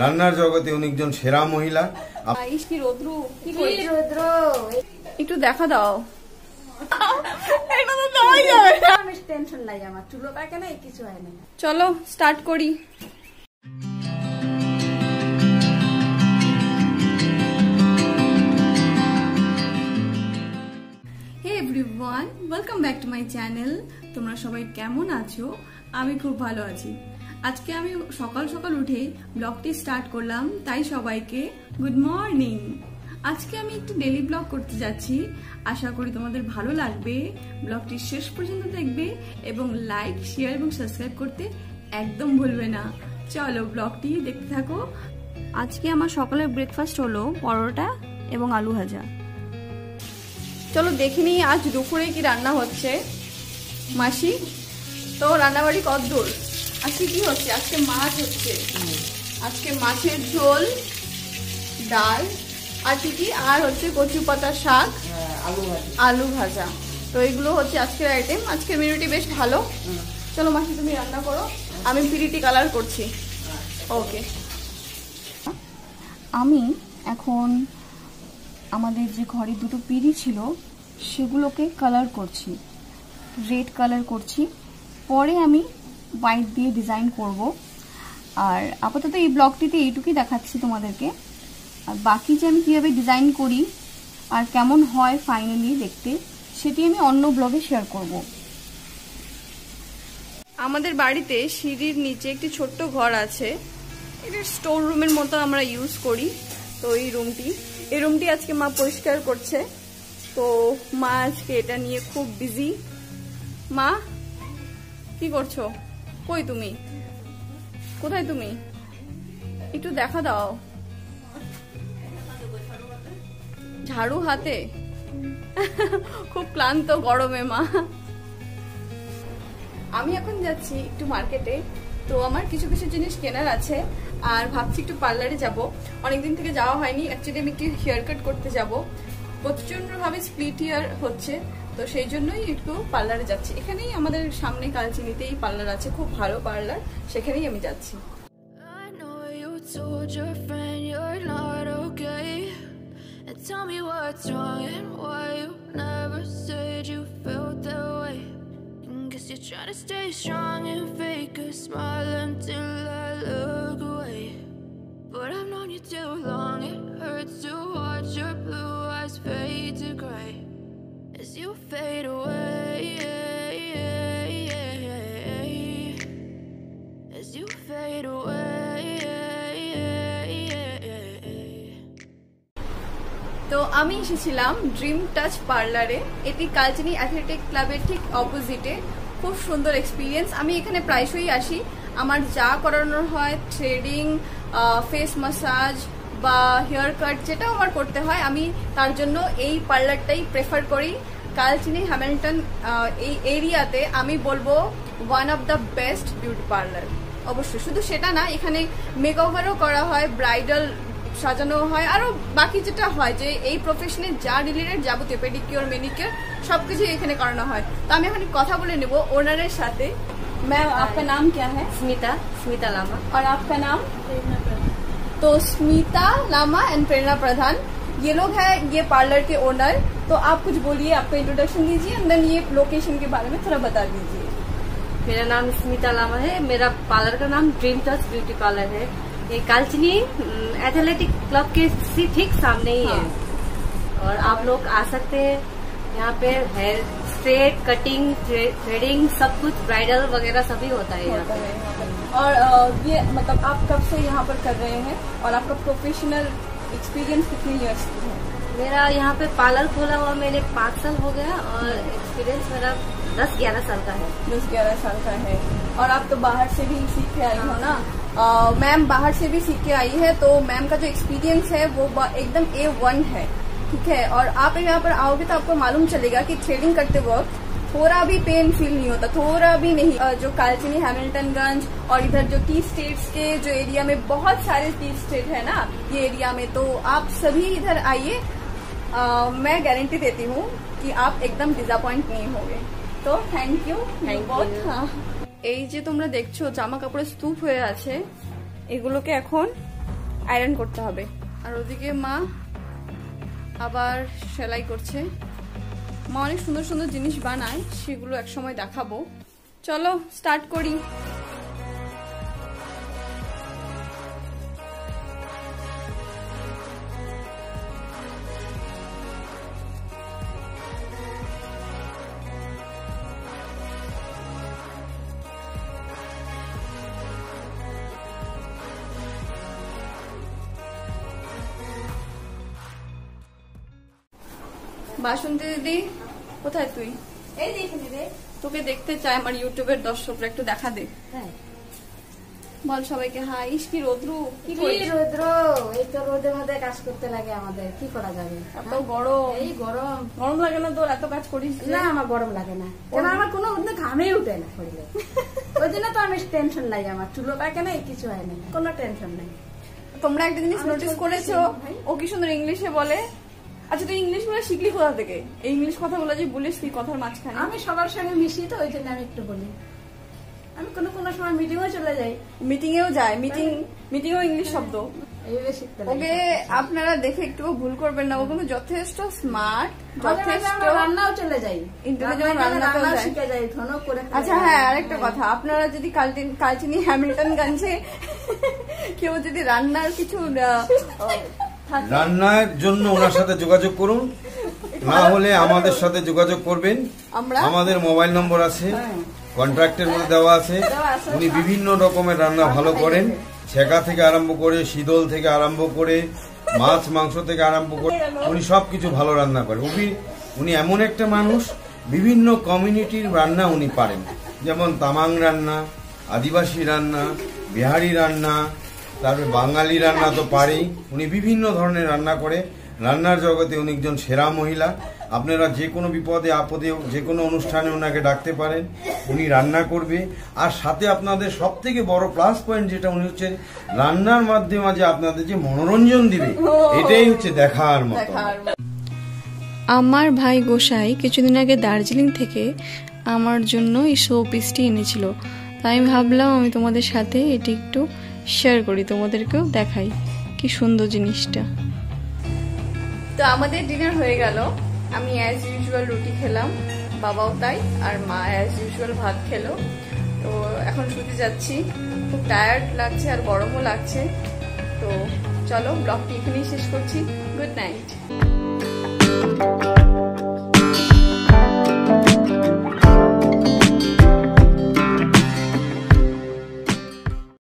রান্নার জগতে উনি একজন সেরা মহিলা? একটু দেখা দাও। চুলো পাকে কিছু হয় চলো স্টার্ট করি। Hey everyone welcome back to my channel তোমরা সবাই কেমন আছো? আমি খুব ভালো আছি। আজকে আমি সকাল সকাল উঠে ব্লগটি স্টার্ট করলাম, তাই সবাইকে গুড মর্নিং। আজকে আমি একটু ডেলি ব্লগ করতে যাচ্ছি। আশা করি তোমাদের ভালো লাগবে। ব্লগটি শেষ পর্যন্ত দেখবে এবং লাইক শেয়ার এবং সাবস্ক্রাইব করতে একদম ভুলবে না। চলো ব্লগটি দেখতে থাকো। আজকে আমার সকালের ব্রেকফাস্ট হলো পরোটা এবং আলু ভাজা। চলো দেখে নিই আজ দুপুরে কি রান্না হচ্ছে। মাসি, তো রান্নাবাড়ি কত দূর আজকে কি হচ্ছে? আজকে মাছ হচ্ছে। আজকে মাছের ঝোল ডাল আর কি কি? আর হচ্ছে কচু পাতা শাক আলু ভাজা। তো এগুলো হচ্ছে আজকের আইটেম আজকের মেনুটি বেশ ভালো। চলো মাসি তুমি রান্না করো। আমি পিরিটি কালার করছি। ওকে। আমি এখন আমাদের যে ঘরে দুটো পিড়ি ছিল সেগুলোকে কালার করছি। রেড কালার করছি। পরে আমি হোয়াইট দিয়ে ডিজাইন করব। আর আপাতত এই ব্লগটিতে এইটুকুই দেখাচ্ছি তোমাদেরকে। আর বাকি যে আমি কীভাবে ডিজাইন করি আর কেমন হয় ফাইনালি দেখতে, সেটি আমি অন্য ব্লগে শেয়ার করব। আমাদের বাড়িতে সিঁড়ির নিচে একটি ছোট্ট ঘর আছে। এটা স্টোর রুমের মতো আমরা ইউজ করি, তো এই রুমটি এই রুমটি আজকে মা পরিষ্কার করছে। তো মা আজকে এটা নিয়ে খুব বিজি মা, কি করছ? কই তুমি? কোথায় তুমি? একটু দেখা দাও। ঝাড়ু হাতে? খুব ক্লান্ত গরমে, মা। আমি এখন যাচ্ছি একটু মার্কেটে। তো আমার কিছু কিছু জিনিস কেনার আছে। আর ভাবছি একটু পার্লারে যাব। অনেকদিন থেকে যাওয়া হয়নি। অ্যাকচুয়ালি আমি একটু হেয়ার কাট করতে যাব। প্রচন্ডভাবে স্প্লিট হেয়ার হচ্ছে। তো সেই জন্যই একটু পার্লারে যাচ্ছি। এখানেই আমাদের সামনে কালচিনিতেই পার্লার আছে, খুব ভালো পার্লার। সেখানেই আমি যাচ্ছি। Trying to stay strong and fake a smile until I you fade away. As you fade away. তো আমি এসেছিলাম ড্রিম টাচ পার্লারে এটি কালচিনি অ্যাথলেটিক ক্লাবের ঠিক অপোজিটে খুব সুন্দর এক্সপিরিয়েন্স আমি এখানে প্রায়শই আসি আমার যা করানোর হয় থ্রেডিং ফেস মাসাজ বা হেয়ার কাট যেটাও আমার করতে হয়, আমি তার জন্য এই পার্লারটাই প্রেফার করি কালচিনি হ্যামিল্টন আহ, এই এরিয়াতে আমি বলবো one of the best beauty parlour অবশ্যই শুধু সেটা না এখানে মেকওভারও করা হয় ব্রাইডাল সাজানো হয় আরো বাকি যেটা হয় যে এই প্রফেশনে যা রিলেটেড যাবতীয় পেডিকিওর মেনিকিওর সবকিছু এখানে করানো হয় তো আমি এখন কথা বলে নেব ওনারের সাথে ম্যাম आपका नाम क्या है স্মিতা স্মিতা লামা और आपका नाम तो स्मिता लामा एंड प्रेरणा प्रधान ये लोग हैं ये पार्लर के ओनर तो आप कुछ बोलिए आपका इंट्रोडक्शन दीजिए एंड देन ये लोकेशन के बारे में थोड़ा बता दीजिए। मेरा नाम स्मिता लामा है मेरा पार्लर का नाम ड्रीम टच ब्यूटी पार्लर है। ये कालचिनी एथलेटिक क्लब के सी ठीक सामने ही हाँ। है। और आप लोग आ सकते हैं यहाँ पे हेयर स्ट्रेट कटिंग थ्रेडिंग सब कुछ ब्राइडल वगैरह सभी होता है यहाँ पे। और ये मतलब आप कब से यहाँ पर कर रहे हैं? और आपका प्रोफेशनल एक्सपीरियंस कितने इयर्स की है? मेरा यहाँ पे पार्लर खोला हुआ मेरे पाँच साल हो गया और एक्सपीरियंस मेरा दस ग्यारह साल का है। दस ग्यारह साल का है। और आप तो बाहर से भी सीख के आई हो ना? मैम बाहर से भी सीख के आई है तो मैम का जो एक्सपीरियंस है, वो एकदम ए वन है। ठीक है? और आप यहाँ पर आओगे तो आपको मालूम चलेगा कि थ्रेडिंग करते वक्त थोड़ा भी पेन फील नहीं होता, थोड़ा भी नहीं। जो कालचिनी हैमिल्टनगंज और इधर जो टी स्टेट्स के जो एरिया में बहुत सारे टी स्टेट है ना, ये एरिया में तो आप सभी इधर आइए। अ, मैं गारंटी देती हूँ कि आप एकदम डिसअपॉइंट नहीं होंगे তো থ্যাংক ইউ Thank you. এই যে তোমরা দেখছো জামা কাপড়ের স্তূপ হয়ে আছে এগুলোকে এখন আয়রন করতে হবে আর ওদিকে মা আবার সেলাই করছে মা অনেক সুন্দর সুন্দর জিনিস বানায় সেগুলো একসময় দেখাবো চলো স্টার্ট করি বাসন্তী দিদি কোথায় তুই? এই দেখুন রে। তোকে দেখতে চাই আমার ইউটিউবের দর্শকরা একটু দেখা দে। হ্যাঁ। বল সবাইকে হাই ইস কি রোদ্রু? কি রৌদ্র? এই তো রোদের মধ্যে কাজ করতে লাগে আমাদের। কি করা যাবে এত গরম। এই গরম। গরম লাগে না তোর? এত কাজ করিস না আমার গরম লাগে না। কেন আমার কোনো মধ্যে ঘামেই উঠে না শরীরে। ওই জন্য তো আমি টেনশন নাই আমার। চুলো পাকে নাই কিছু হয় না। কোনো টেনশন নাই। তোমরা একটা জিনিস নোটিস করেছ? ও কি সুন্দর ইংলিশে বলে? আচ্ছা তুই ইংলিশগুলো শিখলি কোথা থেকে? এই ইংলিশ কথাগুলো যে বলিস তুই কথার মাঝখানে। আমি সবার সঙ্গে মিশি তো ওই জন্য আমি একটু বলি। আমি কোনো কোনো সময় মিটিংও চলে যাই। মিটিং এও যায়। মিটিং মিটিং এও ইংলিশ শব্দ। ওকে আপনারা দেখে একটু ভুল করবেন না। ও কিন্তু যথেষ্ট স্মার্ট যথেষ্ট রান্নাও চলে যাই। রান্নায় রান্নাতেও শিখে যাই ধনও করে আচ্ছা। হ্যাঁ আরেকটা কথা। আপনারা যদি কালচিনি কালচিনি হ্যামিল্টনগঞ্জে কেউ যদি রান্নার কিছু রান্নার জন্য ওনার সাথে যোগাযোগ করুন। না হলে আমাদের সাথে যোগাযোগ করবেন। আমাদের মোবাইল নম্বর আছে। কন্ট্রাক্টের মধ্যে দেওয়া আছে। উনি বিভিন্ন রকমের রান্না ভালো করেন। ছেঁকা থেকে আরম্ভ করে শীতল থেকে আরম্ভ করে মাছ মাংস থেকে আরম্ভ করে উনি সবকিছু ভালো রান্না করেন উনি উনি এমন একটা মানুষ বিভিন্ন কমিউনিটির রান্না উনি পারেন। যেমন তামাং রান্না আদিবাসী রান্না বিহারি রান্না তারপরে বাঙালি রান্না তো পারেই উনি বিভিন্ন ধরনের রান্না করে। রান্নার জগতে উনি একজন সেরা মহিলা। আপনারা যে কোনো বিপদে আপদে যে কোনো অনুষ্ঠানে ওনাকে ডাকতে পারেন। উনি রান্না করবে। আর সাথে আপনাদের সব থেকে বড় প্লাস পয়েন্ট যেটা উনি হচ্ছে রান্নার মাধ্যমে যে আপনাদের যে মনোরঞ্জন দিবে এটাই হচ্ছে দেখার মতো। আমার ভাই গোসাই কিছুদিন আগে দার্জিলিং থেকে আমার জন্য এই শো পিসটি এনেছিল। তাই আমি ভাবলাম আমি তোমাদের সাথে এটি একটু শেয়ার করি, তোমাদেরকেও দেখাই। কি সুন্দর জিনিসটা। তো আমাদের ডিনার হয়ে গেল। আমি অ্যাজ ইউজুয়াল রুটি খেলাম, বাবাও তাই, আর মা অ্যাজ ইউজুয়াল ভাত খেলো। তো এখন শুতে যাচ্ছি। খুব টায়ার্ড লাগছে আর গরমও লাগছে। তো চলো ব্লগটি এখানেই শেষ করছি। Good night